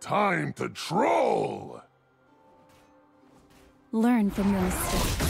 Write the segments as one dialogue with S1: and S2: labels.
S1: Time to troll!
S2: Learn from your mistakes.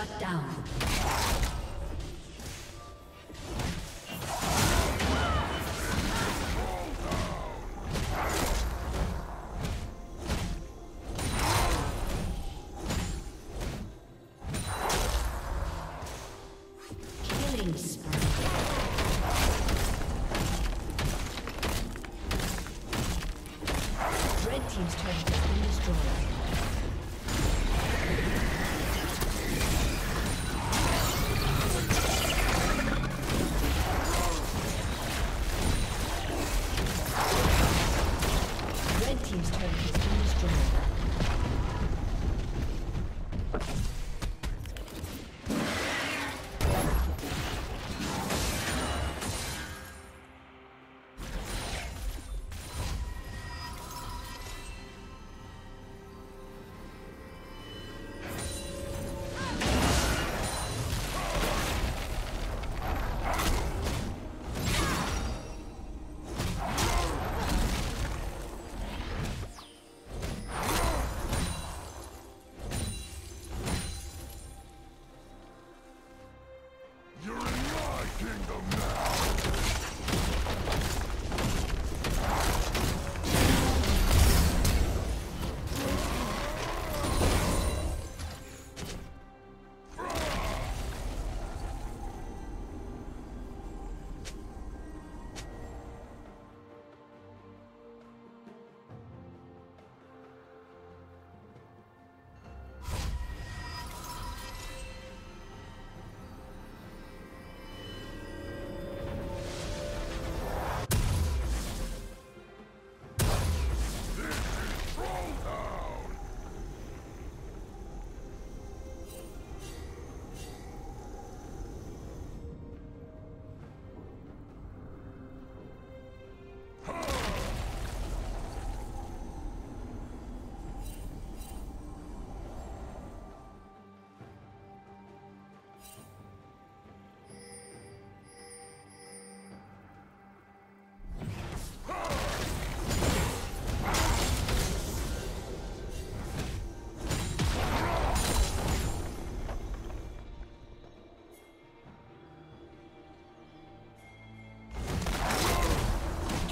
S2: Shut down. you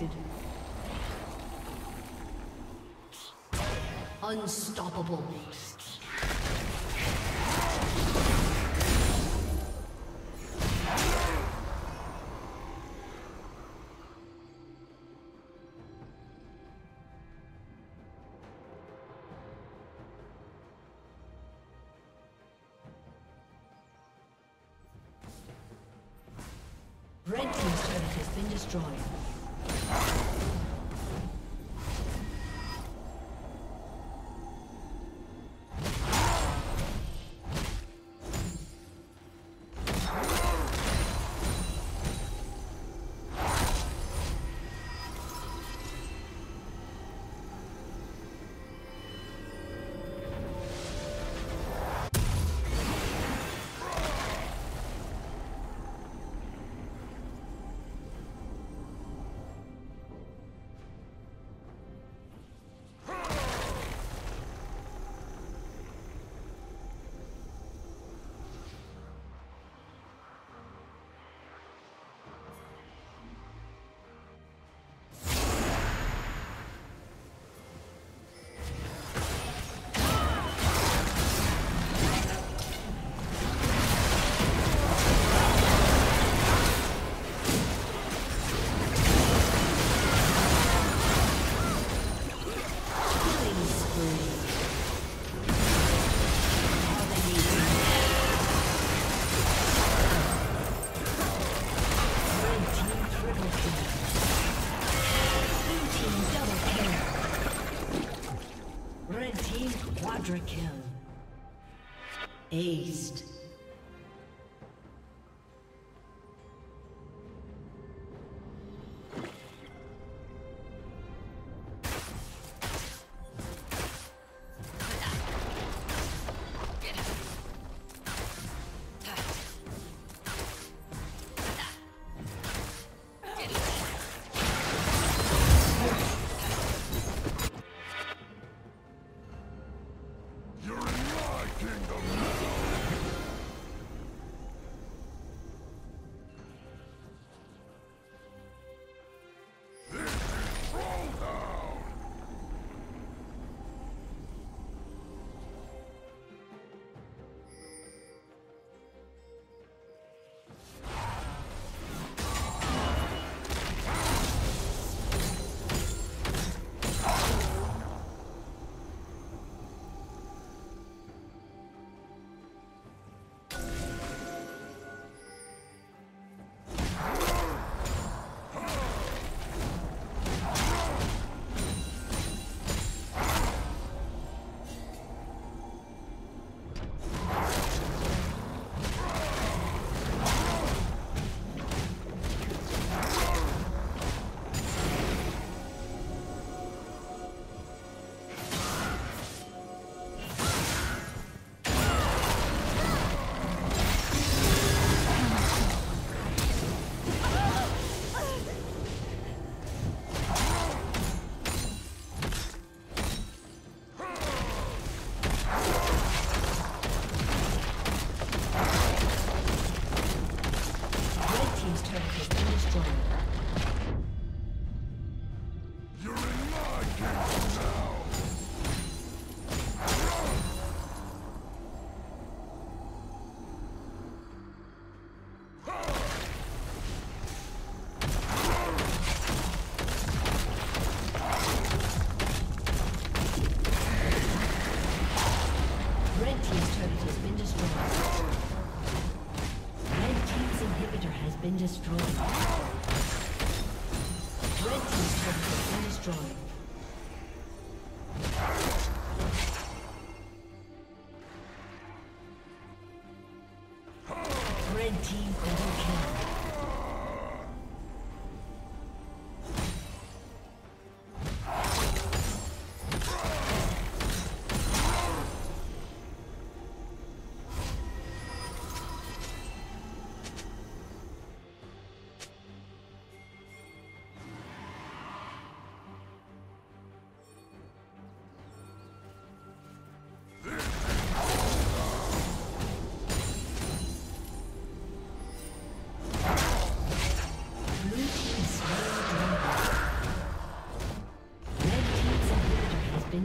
S2: detected. Unstoppable.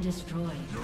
S2: Destroyed.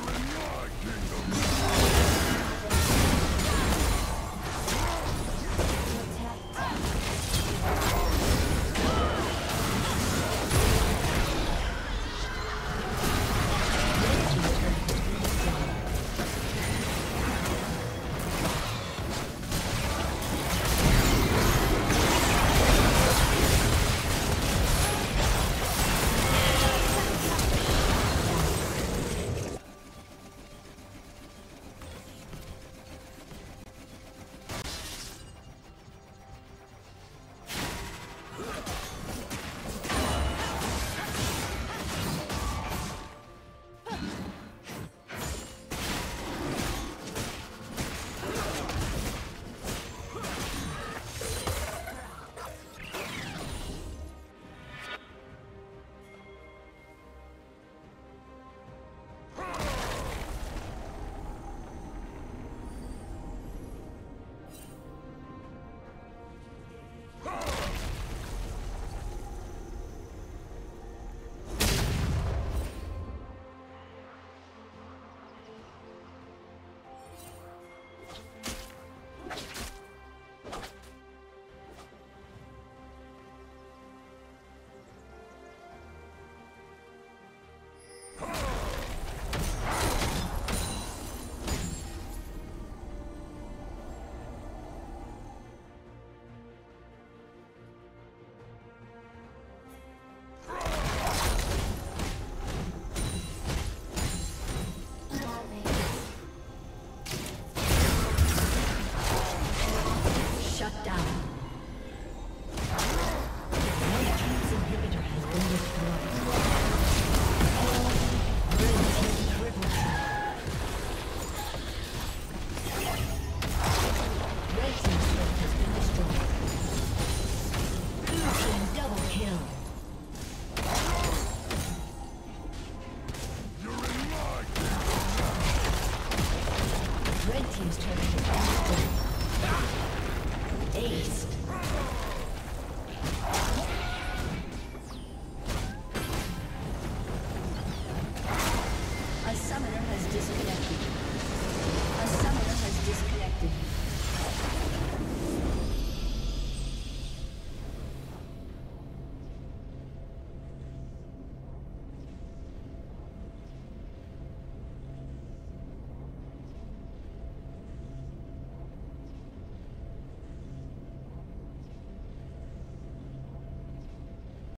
S2: Team's turret